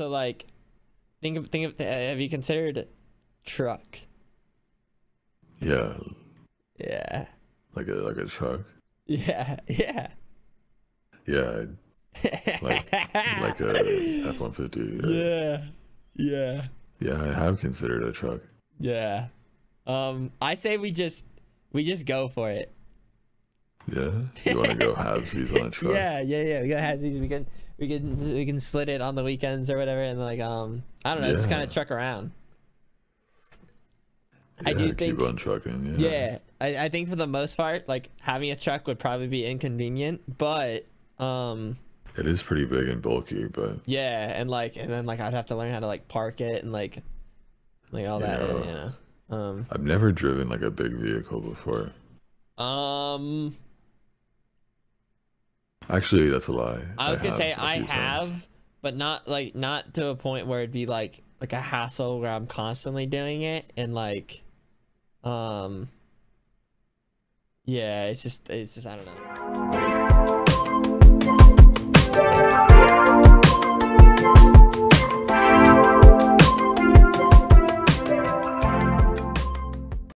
so like, think of think of have you considered truck? Yeah, Yeah. like a like a truck. Yeah. Yeah. Yeah, like like a F one fifty. yeah. Yeah. Yeah, I have considered a truck. Yeah. Um, I say we just we just go for it. Yeah, you want to go halvesies on a truck? Yeah, yeah, yeah. We got halvesies. We can we can we can split it on the weekends or whatever, and like um, I don't know, just kind of truck around. I Yeah, do keep think- on trucking. Yeah. Yeah, I, I think for the most part, like having a truck would probably be inconvenient, but um, It is pretty big and bulky, but yeah, and like and then like I'd have to learn how to like park it and like like all that, Yeah. you know. Um, I've never driven like a big vehicle before. um, Actually, that's a lie. I was gonna say I have, times. but not like not to a point where it'd be like like a hassle where I'm constantly doing it and like, um, yeah, it's just it's just I don't know.